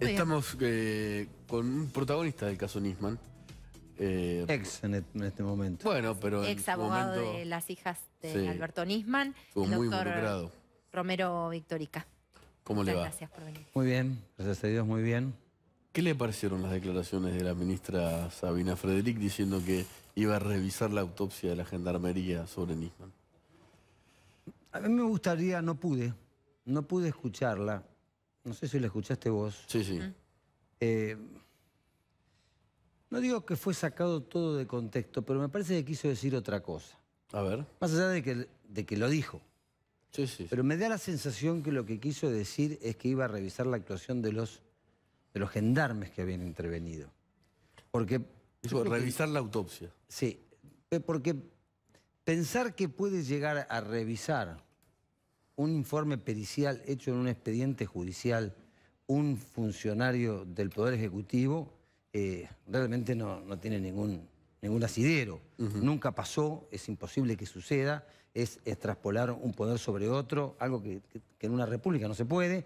Estamos eh, con un protagonista del caso Nisman. Eh, Ex en, este momento. Bueno, pero Ex abogado de las hijas de Alberto Nisman. el muy doctor Romero Victorica. ¿Cómo le va? Gracias por venir. Muy bien, gracias a Dios, muy bien. ¿Qué le parecieron las declaraciones de la ministra Sabina Frederic diciendo que iba a revisar la autopsia de la gendarmería sobre Nisman? A mí me gustaría, no pude, no pude escucharla, no sé si la escuchaste vos. Sí, sí. Eh, no digo que fue sacado todo de contexto, pero me parece que quiso decir otra cosa. A ver. Más allá de que, de que lo dijo. Sí, sí, Pero me da la sensación que lo que quiso decir es que iba a revisar la actuación de los, de los gendarmes que habían intervenido. Porque... revisar la autopsia. Sí, porque pensar que puede llegar a revisar un informe pericial hecho en un expediente judicial un funcionario del Poder Ejecutivo eh, realmente no, tiene ningún, ningún asidero. Nunca pasó, es imposible que suceda, es, traspolar un poder sobre otro, algo que, en una república no se puede,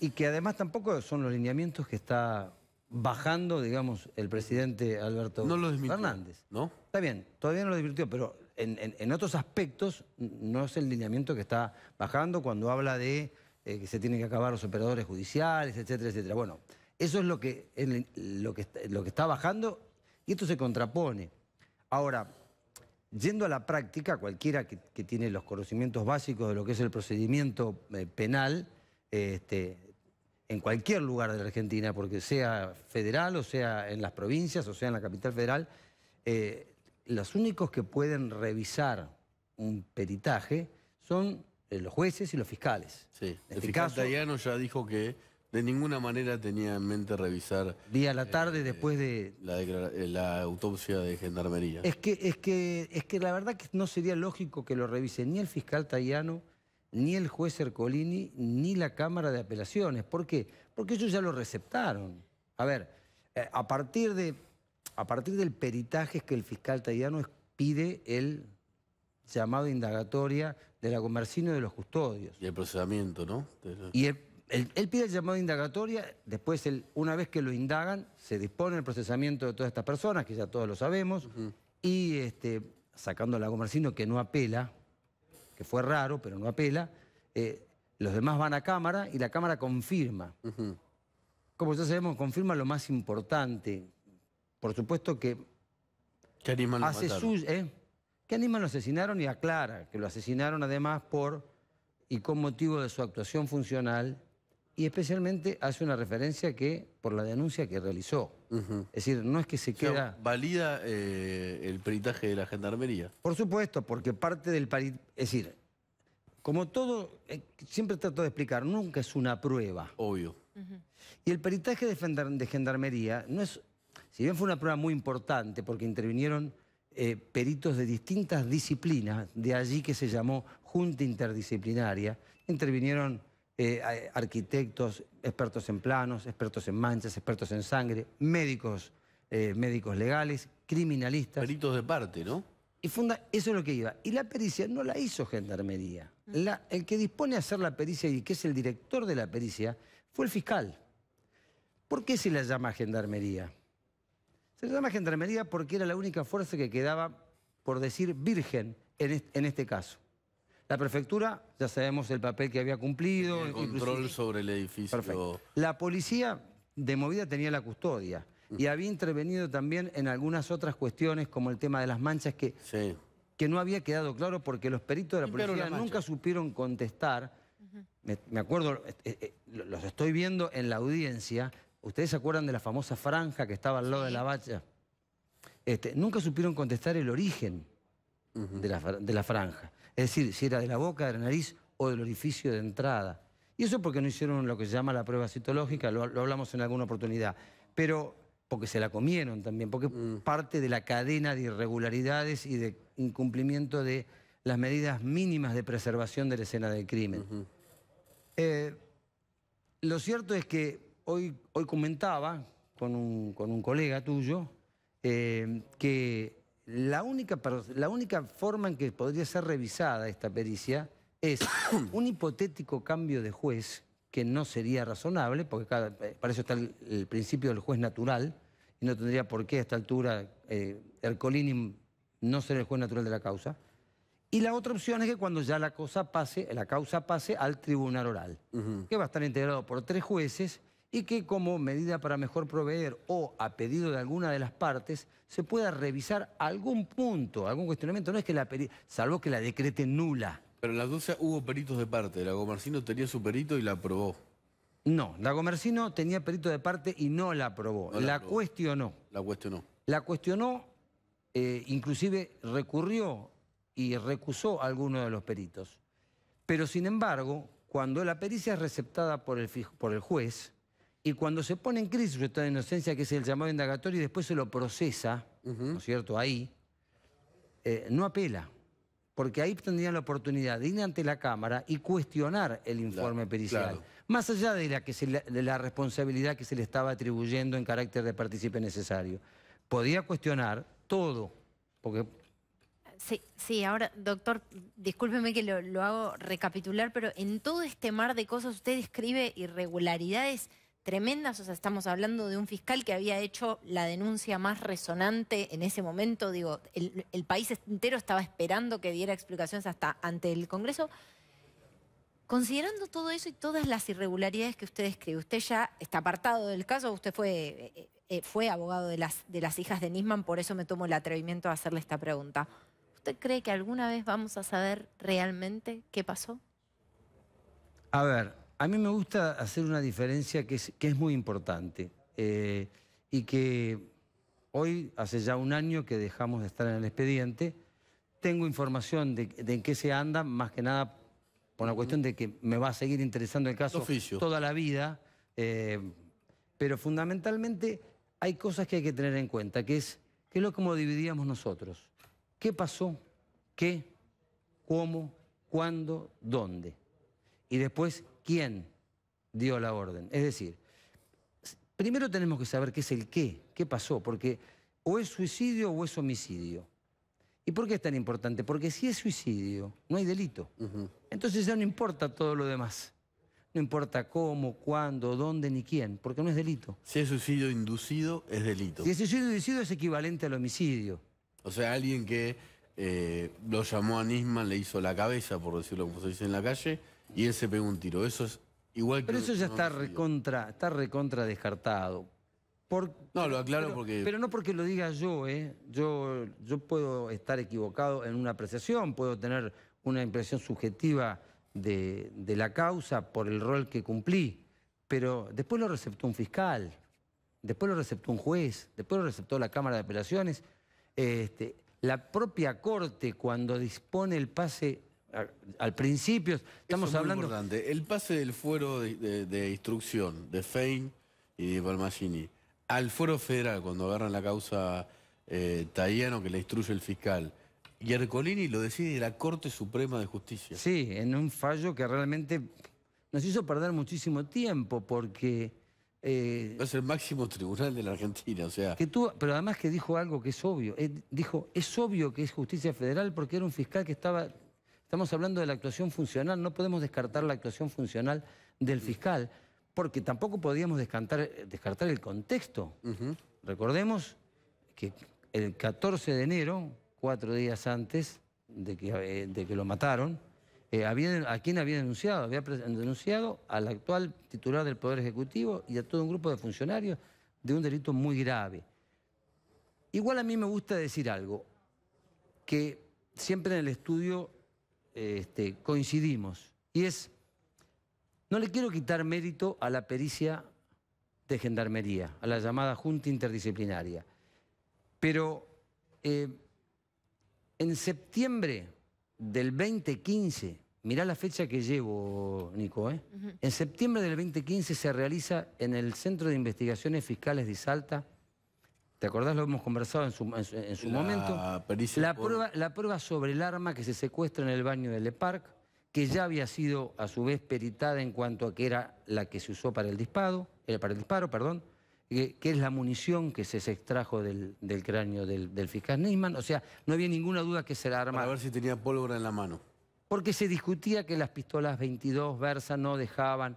y que además tampoco son los lineamientos que está bajando, digamos, el presidente Alberto Fernández. ¿no? Está bien, todavía no lo divirtió, pero en, otros aspectos no es el lineamiento que está bajando cuando habla de eh, que se tienen que acabar los operadores judiciales, etcétera, etcétera. Bueno, eso es lo que, lo que, lo que está bajando y esto se contrapone. Ahora, yendo a la práctica, cualquiera que, tiene los conocimientos básicos de lo que es el procedimiento eh, penal, este, en cualquier lugar de la Argentina, porque sea federal o sea en las provincias o sea en la capital federal, eh, los únicos que pueden revisar un peritaje son eh, los jueces y los fiscales. Sí, el este fiscal Tayano ya dijo que de ninguna manera tenía en mente revisar... Día a la tarde eh, después de... Eh, la, autopsia de Gendarmería. Es que, es, que, es que la verdad que no sería lógico que lo revise ni el fiscal Tayano, ni el juez Ercolini, ni la Cámara de Apelaciones. ¿Por qué? Porque ellos ya lo receptaron. A ver, a partir de a partir del peritaje es que el fiscal Tayano pide el llamado indagatoria de la Comercino de los custodios. Y el procesamiento, ¿no? Y él, pide el llamado indagatoria, después una vez que lo indagan, se dispone el procesamiento de todas estas personas, que ya todos lo sabemos, y este, sacando a la Comercino que no apela, que fue raro, pero no apela, eh, los demás van a Cámara y la Cámara confirma. Como ya sabemos, confirma lo más importante, por supuesto que ¿Qué animal lo hace ¿eh? ¿Qué animal lo asesinaron? Y aclara que lo asesinaron además por y con motivo de su actuación funcional y especialmente hace una referencia que por la denuncia que realizó. Es decir, no es que se queda... ¿Valida eh, el peritaje de la Gendarmería? Por supuesto, porque parte del. Es decir, como todo, eh, siempre trato de explicar, nunca es una prueba. Obvio. Y el peritaje de Gendarmería no es si bien fue una prueba muy importante porque intervinieron eh, peritos de distintas disciplinas, de allí que se llamó Junta Interdisciplinaria, intervinieron eh, arquitectos, expertos en planos, expertos en manchas, expertos en sangre, médicos, eh, médicos legales, criminalistas. Peritos de parte, ¿no? Y funda, eso es lo que iba. Y la pericia no la hizo Gendarmería. El que dispone a hacer la pericia y que es el director de la pericia fue el fiscal. ¿Por qué se la llama Gendarmería? Se llama gendarmería porque era la única fuerza que quedaba, por decir, virgen en este, caso. La prefectura, ya sabemos el papel que había cumplido. El control sobre el edificio. Perfecto. La policía de movida tenía la custodia y había intervenido también en algunas otras cuestiones como el tema de las manchas que, que no había quedado claro porque los peritos de la policía nunca supieron contestar. me, acuerdo, eh, eh, los estoy viendo en la audiencia, ¿Ustedes se acuerdan de la famosa franja que estaba al lado de la bacha? Este, nunca supieron contestar el origen de, la, franja. Es decir, si era de la boca, de la nariz o del orificio de entrada. Y eso porque no hicieron lo que se llama la prueba citológica, lo, hablamos en alguna oportunidad. Pero porque se la comieron también, porque mm. parte de la cadena de irregularidades y de incumplimiento de las medidas mínimas de preservación de la escena del crimen. Eh, lo cierto es que hoy, hoy comentaba con un, con un colega tuyo eh, que la única, la única forma en que podría ser revisada esta pericia es un hipotético cambio de juez que no sería razonable, porque eh, para eso está el, principio del juez natural, y no tendría por qué a esta altura eh, Ercolini no ser el juez natural de la causa. Y la otra opción es que cuando ya la cosa pase, la causa pase al tribunal oral, que va a estar integrado por tres jueces y que como medida para mejor proveer o a pedido de alguna de las partes se pueda revisar algún punto, algún cuestionamiento. No es que la salvo que la decrete nula. Pero en la dulce hubo peritos de parte. La Gomercino tenía su perito y la aprobó. No, la Gomercino tenía perito de parte y no la aprobó. la, cuestionó. La cuestionó. La cuestionó, eh, inclusive recurrió y recusó a alguno de los peritos. Pero sin embargo, cuando la pericia es receptada por el, por el juez y cuando se pone en crisis su estado de inocencia, que es el llamado indagatorio, y después se lo procesa, ¿no es cierto?, ahí, eh, no apela. Porque ahí tendrían la oportunidad de ir ante la Cámara y cuestionar el informe pericial. Más allá de la, que de la responsabilidad que se le estaba atribuyendo en carácter de partícipe necesario. Podía cuestionar todo, porque Sí, sí, ahora, doctor, discúlpeme que lo, hago recapitular, pero en todo este mar de cosas usted describe irregularidades tremendas, o sea, estamos hablando de un fiscal que había hecho la denuncia más resonante en ese momento, digo, el, país entero estaba esperando que diera explicaciones hasta ante el Congreso. Considerando todo eso y todas las irregularidades que usted describe, usted ya está apartado del caso, usted fue, eh, eh, fue abogado de las, de las hijas de Nisman, por eso me tomo el atrevimiento de hacerle esta pregunta. ¿Usted cree que alguna vez vamos a saber realmente qué pasó? A ver, a mí me gusta hacer una diferencia que es, que es muy importante eh, y que hoy, hace ya un año que dejamos de estar en el expediente, tengo información de, en qué se anda, más que nada por una cuestión de que me va a seguir interesando el caso toda la vida, eh, pero fundamentalmente hay cosas que hay que tener en cuenta, que es, que es lo como dividíamos nosotros. ¿Qué pasó? ¿Qué? ¿Cómo? ¿Cuándo? ¿Dónde? Y después, ¿quién dio la orden? Es decir, primero tenemos que saber qué es el qué, qué pasó, porque o es suicidio o es homicidio. ¿Y por qué es tan importante? Porque si es suicidio, no hay delito. Entonces ya no importa todo lo demás. No importa cómo, cuándo, dónde ni quién, porque no es delito. Si es suicidio inducido, es delito. Si es suicidio inducido, es equivalente al homicidio. O sea, alguien que eh, lo llamó a Nisman, le hizo la cabeza, por decirlo como se dice en la calle, y él se pegó un tiro. Eso es igual que... Pero eso ya está recontra, está recontra descartado. no, lo aclaro porque... Pero no porque lo diga yo, ¿eh? Yo, yo puedo estar equivocado en una apreciación, puedo tener una impresión subjetiva de, de la causa por el rol que cumplí, pero después lo receptó un fiscal, después lo receptó un juez, después lo receptó la Cámara de Apelaciones, este, la propia Corte cuando dispone el pase al principio, estamos hablando... importante. El pase del fuero de, instrucción de Fein y de Palmagini al fuero federal cuando agarran la causa eh, que le instruye el fiscal, y Ercolini lo decide la Corte Suprema de Justicia. Sí, en un fallo que realmente nos hizo perder muchísimo tiempo porque eh, es el máximo tribunal de la Argentina, o sea... Que pero además que dijo algo que es obvio. Eh, dijo, es obvio que es justicia federal porque era un fiscal que estaba... Estamos hablando de la actuación funcional, no podemos descartar la actuación funcional del fiscal, porque tampoco podíamos descartar, descartar el contexto. Recordemos que el 14 de enero, cuatro días antes de que, eh, de que lo mataron, eh, ¿A quién había denunciado? Había denunciado al actual titular del Poder Ejecutivo y a todo un grupo de funcionarios de un delito muy grave. Igual a mí me gusta decir algo, que siempre en el estudio este, coincidimos, y es, no le quiero quitar mérito a la pericia de Gendarmería, a la llamada Junta Interdisciplinaria, pero eh, en septiembre del 2015, mirá la fecha que llevo, Nico, ¿eh? en septiembre del 2015 se realiza en el Centro de Investigaciones Fiscales de Salta, ¿te acordás? Lo hemos conversado en su, momento. La prueba, la prueba sobre el arma que se secuestra en el baño del EPARC, que ya había sido a su vez peritada en cuanto a que era la que se usó para el disparo, eh, para el disparo, perdón, que, es la munición que se, extrajo del, cráneo del, fiscal Nisman. O sea, no había ninguna duda que se la arma. Para ver si tenía pólvora en la mano. Porque se discutía que las pistolas 22 Versa no dejaban.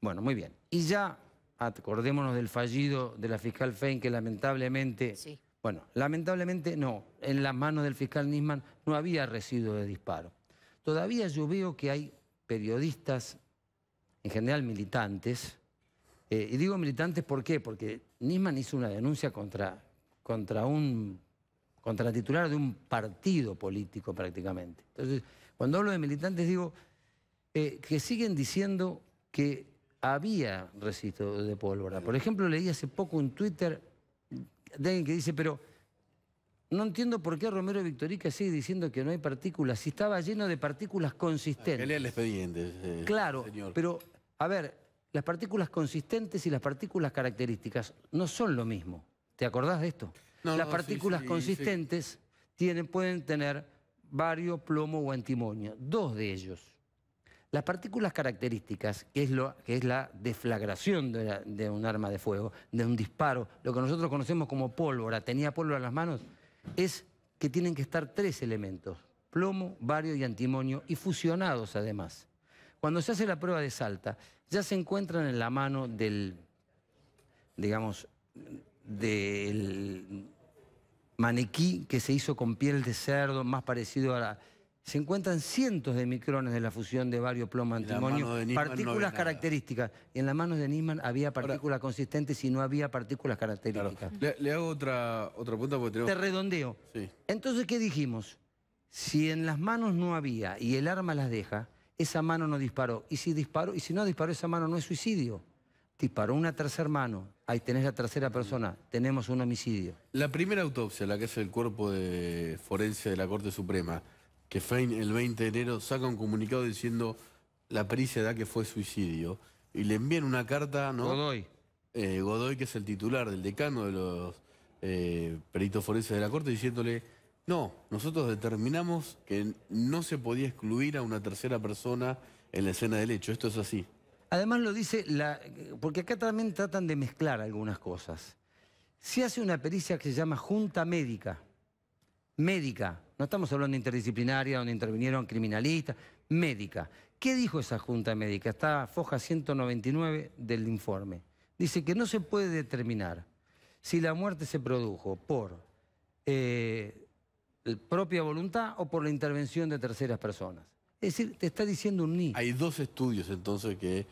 Bueno, muy bien. Y ya acordémonos del fallido de la fiscal Fein, que lamentablemente... Sí. Bueno, lamentablemente no, en las manos del fiscal Nisman no había residuo de disparo. Todavía yo veo que hay periodistas, en general militantes, eh, y digo militantes ¿por qué? Porque Nisman hizo una denuncia contra, contra un contra titular de un partido político prácticamente. Entonces, cuando hablo de militantes digo eh, que siguen diciendo que había residuo de pólvora. Por ejemplo, leí hace poco un Twitter de alguien que dice, pero no entiendo por qué Romero Victorica sigue diciendo que no hay partículas, si estaba lleno de partículas consistentes. lea el expediente, eh, Claro, pero, a ver, las partículas consistentes y las partículas características no son lo mismo. ¿Te acordás de esto? las partículas consistentes Tienen, pueden tener bario, plomo o antimonio, dos de ellos. Las partículas características, que es, lo, que es la deflagración de, un arma de fuego, de un disparo, lo que nosotros conocemos como pólvora, tenía pólvora en las manos, es que tienen que estar tres elementos, plomo, bario y antimonio, y fusionados además. Cuando se hace la prueba de Salta, ya se encuentran en la mano del, digamos, del maniquí que se hizo con piel de cerdo, más parecido a la se encuentran cientos de micrones de la fusión de varios plomo antimonio, partículas características. Y en las manos de Nisman había partículas consistentes y no había partículas características. Le, hago otra, otra pregunta porque tenemos... Te redondeo. Entonces, ¿qué dijimos? Si en las manos no había y el arma las deja, esa mano no disparó. Y si disparó, y si no disparó esa mano no es suicidio. Disparó una tercera mano, ahí tenés la tercera persona, tenemos un homicidio. La primera autopsia, la que es el cuerpo de forense de la Corte Suprema, que Fein el 20 de enero saca un comunicado diciendo la pericia da que fue suicidio y le envían una carta, ¿no? Godoy. Eh, Godoy, que es el titular del decano de los eh, peritos forenses de la Corte, diciéndole, no, nosotros determinamos que no se podía excluir a una tercera persona en la escena del hecho. Esto es así. Además lo dice, la, porque acá también tratan de mezclar algunas cosas. Se hace una pericia que se llama junta médica. Médica. No estamos hablando de interdisciplinaria, donde intervinieron criminalistas. Médica. ¿Qué dijo esa junta médica? Está foja 199 del informe. Dice que no se puede determinar si la muerte se produjo por eh, propia voluntad o por la intervención de terceras personas. Es decir, te está diciendo un ni. Hay dos estudios entonces que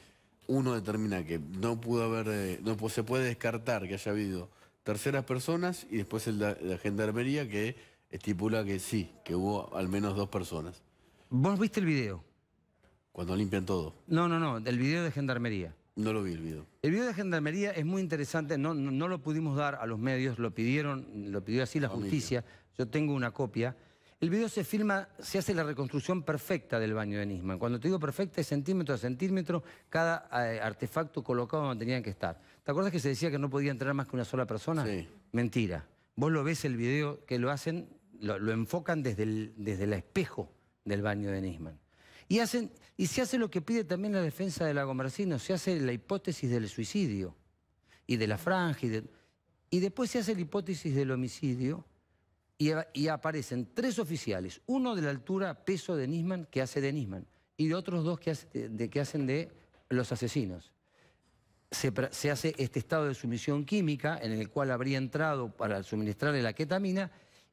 uno determina que no pudo haber, eh, no se puede descartar que haya habido terceras personas y después el de la gendarmería que estipula que sí, que hubo al menos dos personas. ¿Vos viste el video? Cuando limpian todo. No, no, no, del video de Gendarmería. No lo vi el video. El video de Gendarmería es muy interesante, no, no, lo pudimos dar a los medios, lo pidieron, lo pidió así la justicia, yo tengo una copia. El video se filma, se hace la reconstrucción perfecta del baño de Nisman. Cuando te digo perfecta es centímetro a centímetro cada eh, artefacto colocado donde tenían que estar. ¿Te acuerdas que se decía que no podía entrar más que una sola persona? Sí. Mentira. Vos lo ves el video que lo hacen lo, enfocan desde el, desde el espejo del baño de Nisman. Y, hacen, y se hace lo que pide también la defensa de Lagomarsino, se hace la hipótesis del suicidio y de la franja. Y, después se hace la hipótesis del homicidio y, aparecen tres oficiales, uno de la altura peso de Nisman que hace de Nisman y de otros dos que, de, hacen de los asesinos. Se, se, hace este estado de sumisión química en el cual habría entrado para suministrarle la ketamina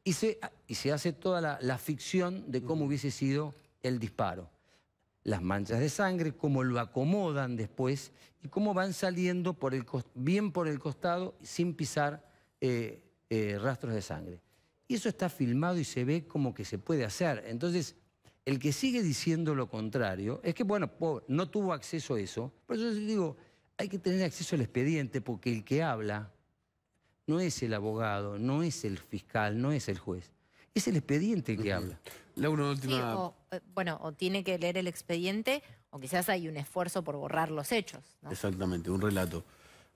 y se, y se hace toda la, ficción de cómo hubiese sido el disparo. Las manchas de sangre, cómo lo acomodan después y cómo van saliendo por el, bien por el costado sin pisar eh, eh, rastros de sangre. Y eso está filmado y se ve como que se puede hacer. Entonces, el que sigue diciendo lo contrario es que, bueno, no tuvo acceso a eso. Por eso digo, hay que tener acceso al expediente porque el que habla no es el abogado, no es el fiscal, no es el juez. Es el expediente el que habla. La última... Eh, bueno, o tiene que leer el expediente o quizás hay un esfuerzo por borrar los hechos. Exactamente, un relato.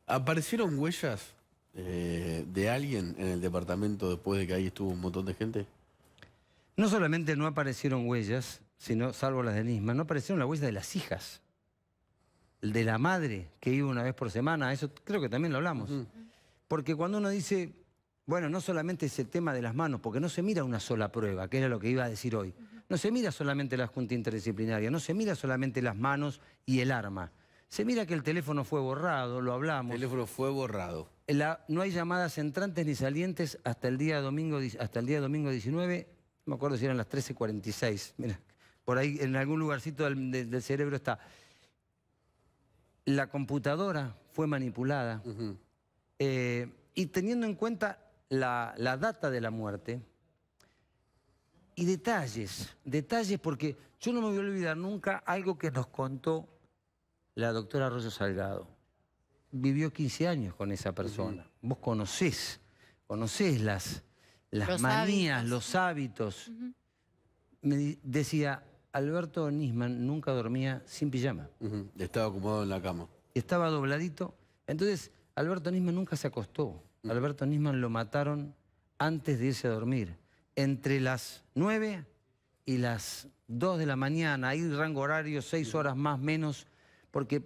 ¿Aparecieron huellas eh, de alguien en el departamento después de que ahí estuvo un montón de gente? No solamente no aparecieron huellas, sino, salvo las de Nisma, no aparecieron las huellas de las hijas. De la madre que iba una vez por semana, eso creo que también lo hablamos. Porque cuando uno dice, bueno, no solamente es el tema de las manos, porque no se mira una sola prueba, que era lo que iba a decir hoy. No se mira solamente la Junta Interdisciplinaria, no se mira solamente las manos y el arma, Se mira que el teléfono fue borrado, lo hablamos. El teléfono fue borrado. no hay llamadas entrantes ni salientes hasta el día domingo, hasta el día domingo 19, no me acuerdo si eran las 13.46, mira, por ahí en algún lugarcito del, cerebro está. La computadora fue manipulada eh, y teniendo en cuenta la, la data de la muerte, y detalles, detalles, porque yo no me voy a olvidar nunca algo que nos contó la doctora Arroyo Salgado. Vivió 15 años con esa persona. Vos conocés, conocés las, las manías, los hábitos. Me decía, Alberto Nisman nunca dormía sin pijama. Estaba acomodado en la cama. Estaba dobladito. Entonces, Alberto Nisman nunca se acostó. Alberto Nisman lo mataron antes de irse a dormir. Entre las 9 y las 2 de la mañana, hay rango horario, 6 horas más menos, porque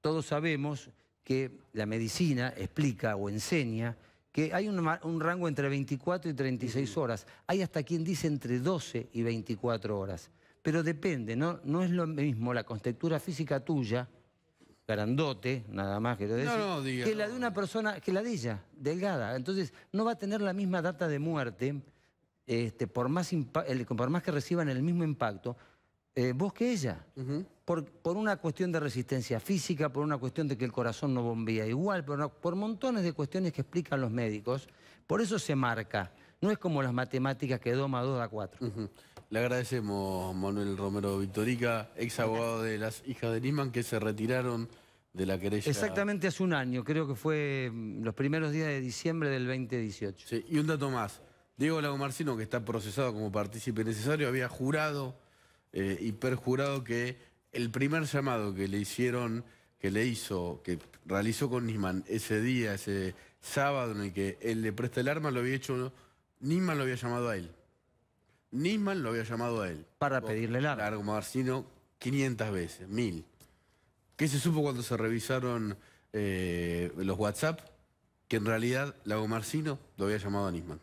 todos sabemos que la medicina explica o enseña que hay un, rango entre 24 y 36 horas. Hay hasta quien dice entre 12 y 24 horas. Pero depende, ¿no? No es lo mismo la contextura física tuya, grandote, nada más que lo decir, que la de una persona, que la de ella, delgada. Entonces, no va a tener la misma data de muerte, este, por, más por más que reciban el mismo impacto, eh, vos que ella. por, por, una cuestión de resistencia física, por una cuestión de que el corazón no bombea igual, por, por montones de cuestiones que explican los médicos. Por eso se marca. No es como las matemáticas que 2 más 2 da 4. Le agradecemos, Manuel Romero Victorica, ex abogado de las hijas de Nisman, que se retiraron de la querella. Exactamente hace un año, creo que fue mm, los primeros días de diciembre del 2018. Sí, y un dato más. Diego Lago Marcino, que está procesado como partícipe necesario, había jurado eh, y perjurado que el primer llamado que le hicieron, que le hizo, que realizó con Nisman ese día, ese sábado en el que él le presta el arma, lo había hecho, Nisman lo había llamado a él. Nisman lo había llamado a él. Para pedirle el arma. Largo Marcino 500 veces, mil. ¿Qué se supo cuando se revisaron eh, los WhatsApp? Que en realidad Lago Marcino lo había llamado a Nisman.